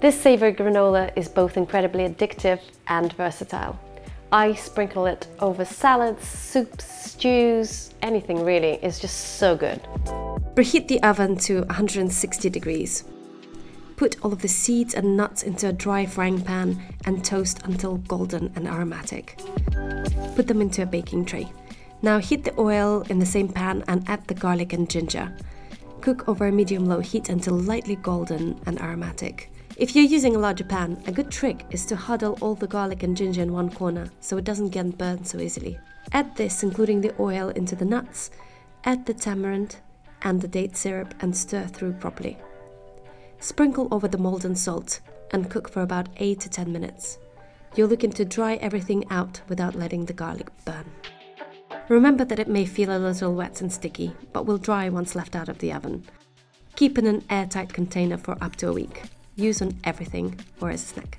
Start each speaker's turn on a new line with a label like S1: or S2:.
S1: This savoury granola is both incredibly addictive and versatile. I sprinkle it over salads, soups, stews, anything really. It's just so good. Preheat the oven to 160 degrees. Put all of the seeds and nuts into a dry frying pan and toast until golden and aromatic. Put them into a baking tray. Now heat the oil in the same pan and add the garlic and ginger. Cook over medium-low heat until lightly golden and aromatic. If you're using a larger pan, a good trick is to huddle all the garlic and ginger in one corner so it doesn't get burned so easily. Add this, including the oil, into the nuts, add the tamarind and the date syrup and stir through properly. Sprinkle over the Maldon salt and cook for about 8 to 10 minutes. You're looking to dry everything out without letting the garlic burn. Remember that it may feel a little wet and sticky, but will dry once left out of the oven. Keep in an airtight container for up to a week use on everything or as a snack.